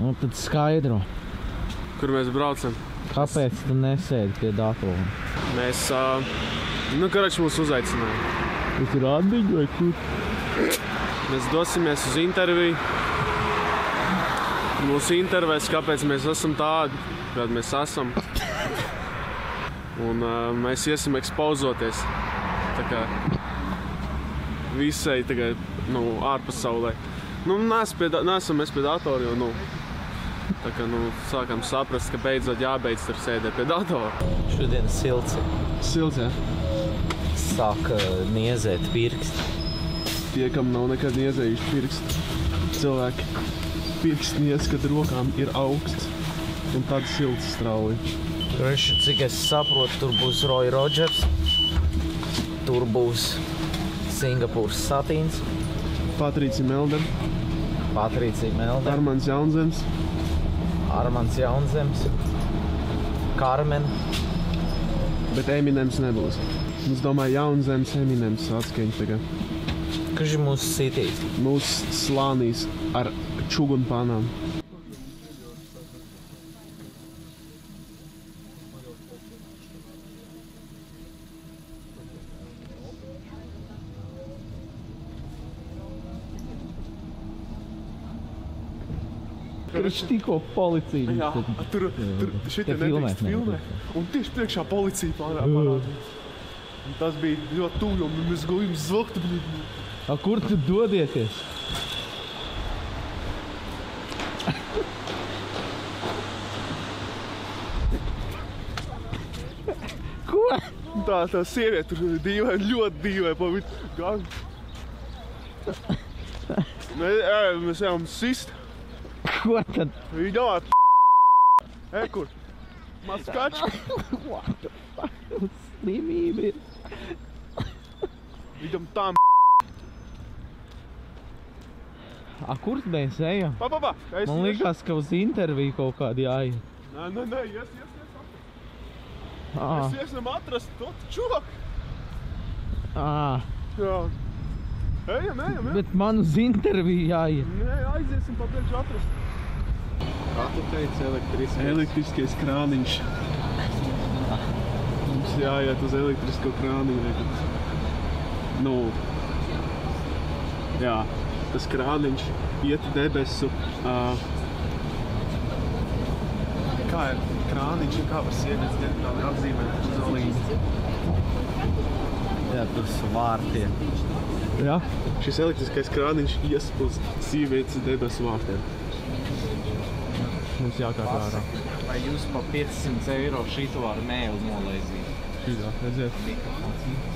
Nu, tad skaidro. Kur mēs braucam? Kāpēc tu nesēdi pie datora? Mēs, uh, nu, karač mūs uzaicināja. Tas ir randiņi vai kur? Mēs dosimies uz interviju. Mūsu intervēs, kāpēc mēs esam tādi, kādi mēs esam. Un uh, mēs iesim ekspozoties. Tā kā visai tagad, nu, ārpasaulē. Nu, neesam mēs pie datora, jo, nu, tā kā, nu, sākam saprast, ka beidzot jābeidz ar sēdēt pie datora. Šodien silts. Silts, jā? Sāk uh, niezēt pirksti. Tie, kam nav nekad iezējuši pirksti, cilvēki pirksti niez, kad rokām ir augsts un tad silts strauji. Reši, cik es saprotu, tur būs Roy Rodgers. Tur būs Singapūras satīns, Patricija Melder, Patricija Melda, Armāns Jaunzems, Armāns Jaunzems, Karmen. bet Eminems nebūs. Es domāju, Jaunzems, Eminems atskaņa tagad. Kas ir mūsu sitīs? Mūsu slānīs ar čugunu Viņš tikko policija. Jā, tur, tur Te filmēt nedrīkst filmē. Un tieši priekšā policija. Un Tas bija ļoti tuvu, un mēs gājām zvakt. A, kur tu dodieties? Ko? Tā, tā sieviete tur dīvaini, ļoti dīvaini pa vidu mēs ejam sist. Ko tad? Domā, ej, kur? Maskačs. Slimība ir. Viņam tā A, kur mēs ejam? Pa, pa, pa. Es Man liekas, ka uz interviju kaut kādi jāiet. Nē, nē, nē, ies, ies, ies. Ah, Mēs iesim atrast to čuvaku. ah, Jā. Ejam, ejam, ejam. bet man uz interviju jāiet. Nē, aiziesim pa priekšu atrast. Kā tu teici, elektriskais? Elektriskais krāniņš. Mums jāiet uz elektrisko krāniņu. Nu, jā, tas krāniņš iet debesu. Uh, kā ir krāniņš un kā var sievietes tādu apzīmēt zolīti? Jā, tur svārtiem. Jā. Šis elektriskais krāniņš ies uz sievietes debesu vārtiem. Mums jākāp ārā. Vai jūs pa 500 eiro šito ar mēlu nolaizīt? Šitā, redziet?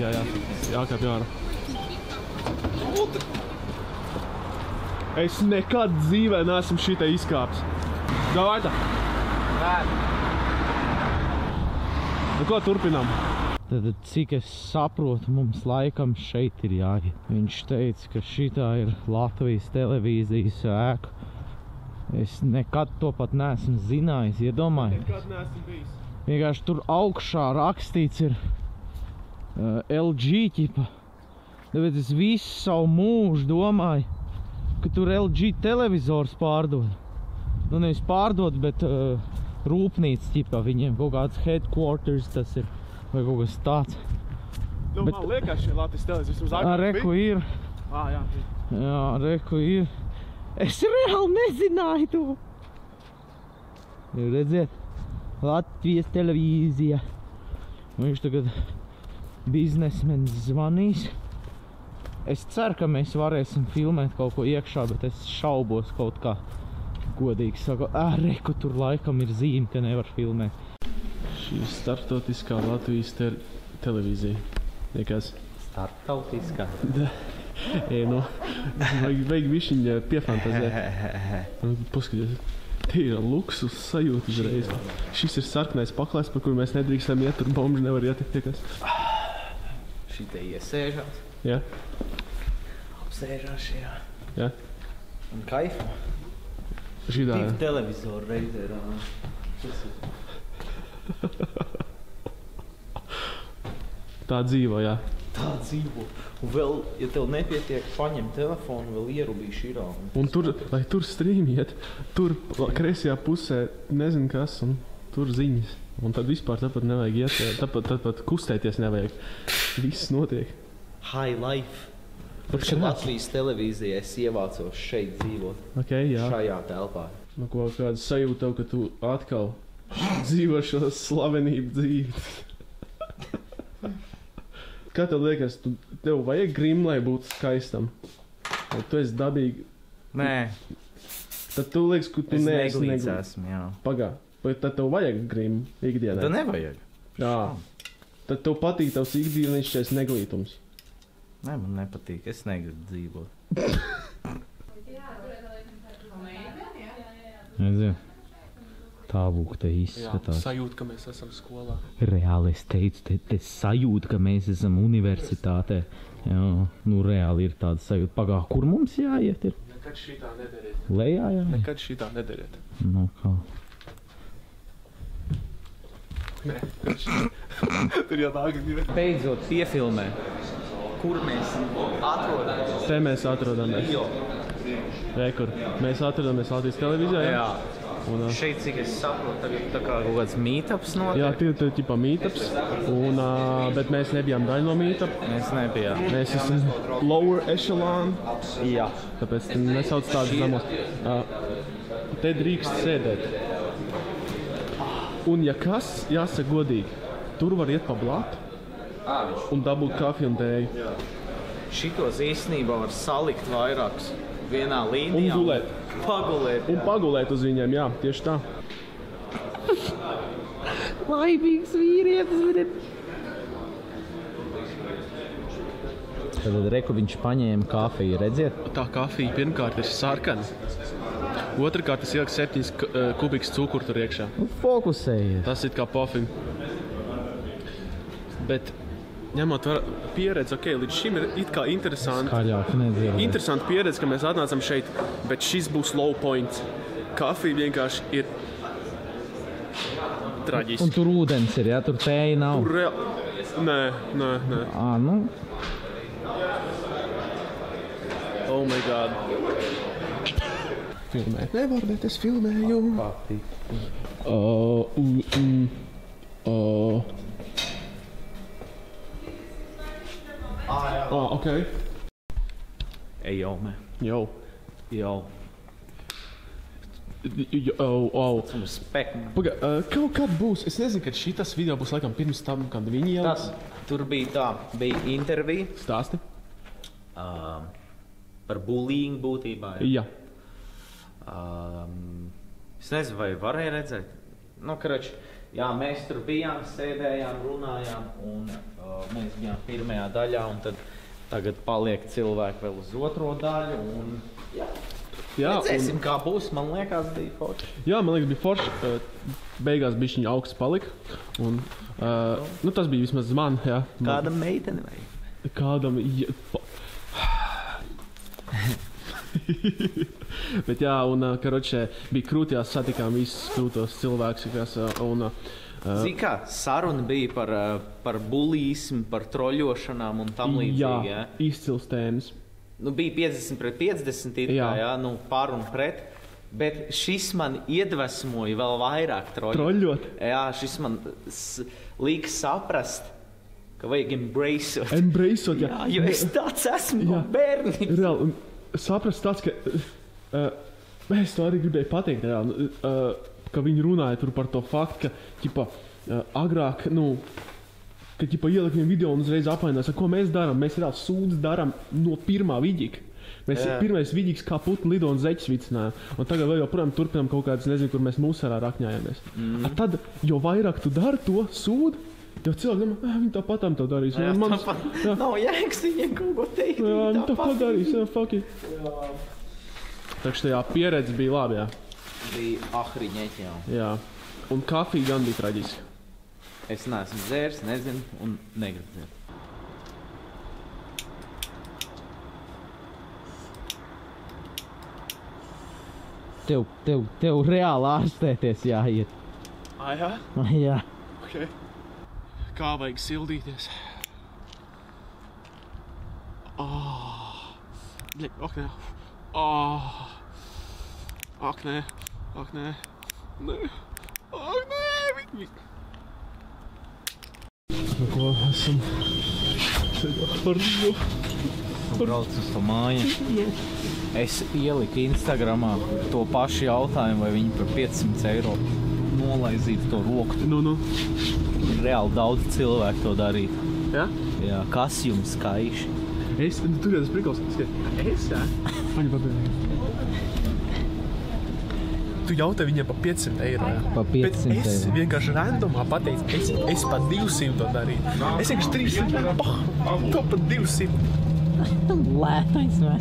Jā, jā, jākāp ārā. Es nekad dzīvē neesmu šitā izkāpis. Davai tā! Nu ko turpinām? Tad, cik es saprotu, mums laikam šeit ir jāiet. Viņš teica, ka šitā ir Latvijas televīzijas ēka. Es nekad to pat neesmu zinājis, iedomājies. Nekad neesmu bijis. Vienkārši tur augšā rakstīts ir uh, LG ķipa. Tāpēc es visu savu mūžu domāju, ka tur LG televizors pārdod. Nu nevis pārdod, bet uh, rūpnīca ķipa viņiem kaut kāds headquarters tas ir. Vai kaut kas tāds. Nu, Bet- man liekas, šie Latvijas televīzijas mums Ā, reku ir. Ah, jā. Jā, reku ir. Es reāli nezināju to. Jūs redziet, Latvijas televīzija. Viņš tagad biznesmenis zvanīs. Es ceru, ka mēs varēsim filmēt kaut ko iekšā, bet es šaubos kaut kā godīgi saku. Ā, reku tur laikam ir zīme, ka nevar filmēt. Šī starptautiskā Latvijas te televīzija. Liekas, Startautiskā. Ej, nu, vajag, vajag višķiņ piefantazēt. Nu, Paskaties, te ir luksus sajūta uzreiz. Šis ir sarkanais paklājs, par kuru mēs nedrīkstam iet, tur bomži nevar iet. Liekas. Šī te iesēžās. Jā, Apsēžās šajā. jā. Un kaifu. Šī tā, jā. televizoru reizē rāda. tā dzīvo, jā. Tā dzīvo. Un vēl, ja tev nepietiek, paņem telefonu, vēl ierubīši šī Un tur, lai tur strīmiet, tur kreisajā pusē nezinu kas, un tur ziņas. Un tad vispār tāpat nevajag iet, tāpat, tāpat kustēties nevajag. Viss notiek. High life. Tur Kurš Latvijas televīzijā es ievācos šeit dzīvot, Okay, jā, šajā telpā? nu, ko kāda sajūta tev, ka tu atkal dzīvo šo slavenību dzīvi. Kā tev liekas, tu, tev vajag grimu, lai būtu skaistam? Vai tu esi dabīgi? Nē, Tad tu liekas, ka tu es neesi neglīts jā. Pagā, vai tad tev vajag grimu ikdienā? Tad nevajag. Jā. Tad tev patīk tavs ikdienišķais neglītums. Nē, man nepatīk, es negribu dzīvot. Nezinu. Tā lūk, te izskatās. sajūta, ka mēs esam skolā. Reāli es teicu, te, te sajūta, ka mēs esam universitātē. Jā, nu reāli ir tāda sajūta. Pagā, kur mums jāiet? Ir? Nekad šitā nedariet. Lejā jā. Nekad šitā nedariet. Nu, kā. Nē, tur jau tā ir. Beidzot, piefilmē. Kur mēs atrodamies? Te mēs atrodamies. Re, kur mēs atrodamies Latvijas televīzijā. Jā. Un, ā, Šeit, cik es saprotu, tagad tā kā kaut kāds meetups notiek. jā, tie ir tipa mītāps. Un, ā, bet mēs nebijām daļa no mītāpa. Mēs nebijām. Mēs esam lower echelon. Jā. Tāpēc nesauc tādus zemos. Ā, Te drīkst sēdēt. Un, ja kas, jāsaka godīgi, tur var iet pa blatu un dabūt kafiju un tēju. Šitos īstenībā var salikt vairākus vienā līnijā. Un gulēt. Pagulēt. Un pagulēt uz viņiem, jā, tieši tā. Laimīgs vīrietis. Tad reku viņš paņēma kafiju, redziet? Tā kafija pirmkārt ir sarkana. Otrakārt, tas ieliek septiņas eh, kubikas cukuru tur iekšā. Nu, fokusējies. Tas ir kā pofīgi. Bet, ņemot vērā pieredzi, ok, līdz šim ir it kā interesanti. Skaļāk. Interesanti pieredze, ka mēs atnācām šeit, bet šis būs low point. Kafija vienkārši ir Un traģiski. tur ūdens ir, ja tur tēja nav. Tur reāli. Nē, nē, nē. Ā, nu, Oh, my God. Filmēt nevar, bet es filmēju. Uh, mm, mm, uh. Ah, ok. ej jau, mē. Jau. Jau. Jau, oh, oh. Mums spēk. Paga, uh, kaut kad būs. Es nezinu, kad šis video būs laikam pirms tam, kad viņi jau Tas, tur bija tā, bija intervija stāsti. uh, par bullying būtībā. Ja. Jā. Um, es nezinu, vai varēja redzēt. Nu, karač, jā, mēs tur bijām, sēdējām, runājām, un uh, mēs bijām pirmajā daļā. un Tad, tagad paliek cilvēki vēl uz otro daļu. Un, jā, Jā, redzēsim, un, kā būs. Man liekas, bija forši. jā, man liekas, bija forši. Beigās bija viņa augsts palika. Un, uh, nu, tas bija vismaz man. Jā, man, Kāda meitene vai? Kādam. Ja, pa... Bet jā, un karočē bija krūtījās satikām visus krūtos cilvēkus, un uh, Zini, kā saruna bija par, uh, par bulīsmu, par troļošanām un tam līdzīgi. jā, Jā. izcils tēmas. Nu, bija 50 pret 50, it kā, Jā. jā, nu, par un pret. Bet šis man iedvesmoja vēl vairāk troļļot. Troļļot. Jā, šis man lika saprast, ka vajag embrace. Embraceot, jā. Jā, jo es tāds esmu Jā. bērnības. Reāli, saprast tāds, ka uh, es to arī gribēju pateikt, reāli, uh, ka viņi runāja tur par to faktu, ka, ķipa, uh, agrāk, nu, ka, ķipa, ielikt viņam video un uzreiz apvainojās, ko mēs darām. Mēs reāli sūdzi darām no pirmā vidīga. Mēs Jā. pirmais vidīgs kā putnu lido un zeķis vicinājām. Un tagad vēl joprojām turpinām kaut kādas, nezinu, kur mēs mūsarā rakņājamies. Mm. Tad, jo vairāk tu dari to sūdu, jo cilvēki domā, "Ā, viņi tāpat tam to darīs. Jā, mans- tāpat jā. nav jēgas viņiem kaut ko teikt. Jā, viņi nu tā tāpat padarīs, jā, fuck it. Tā kā tajā pieredze bija labi, jā. Bija ahriņķi jau. jā. Un kafija gan bija traģiska. Es neesmu dzērs, nezinu, un negribu dzert. Tev, tev, tev reāli ārstēties jāiet. Ah, jā? Jā. Okay. Kā vajag sildīties? Bļa, ak, nē. Oh. Ak, nē. Ak, nē. Nē. Ak, nē. Nu, ko esam? Ar nu. Brauc uz to māju. Es ieliku Instagramā to pašu jautājumu, vai viņi par 500 eiro nolaizītu to roku. Nu, nu. Reāli daudz cilvēku to darītu. Ja? Jā, kas jums skaiši? Es, tur jau tas prikals. Skat, es, jā. Paņem papīru. Tu jautā viņiem par 500 eiro. Jā. Pa 500 Bet es eiro. vienkārši randomā pateicu, es, es pat 200 to darīju. Es vienkārši 300, pah, to pat 200. Lētais, vai?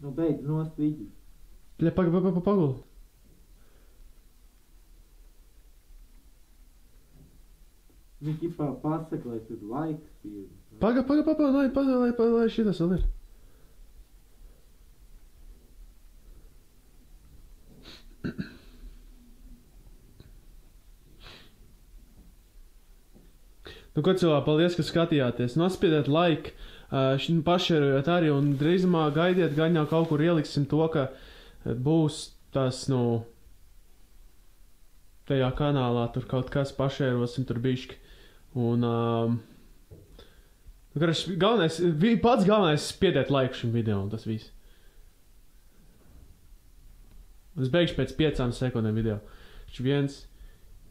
Nu, beidz nost viņu. Bļa, pag, pag, pagul. Viņš ģipā pasaka, lai tur laiks ir. Paga, paga, paga, lai, paga, lai, paga, lai šitas vēl ir. Nu, ko cilvēki, paldies, ka skatījāties. Nospiediet like, uh, pašērojiet arī un drīzumā gaidiet, gan jau kaut kur ieliksim to, ka būs tas, nu, tajā kanālā tur kaut kas pašērosim tur bišķi. Un, um, Nu, Garš, galvenais, vi- pats galvenais ir spiediet laiku šim video, un tas viss. Es beigšu pēc piecām sekundēm video. Šis viens,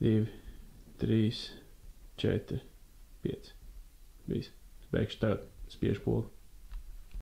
divi, trīs, četri, pieci. Viss. Beigšu tagad spiežu pogu.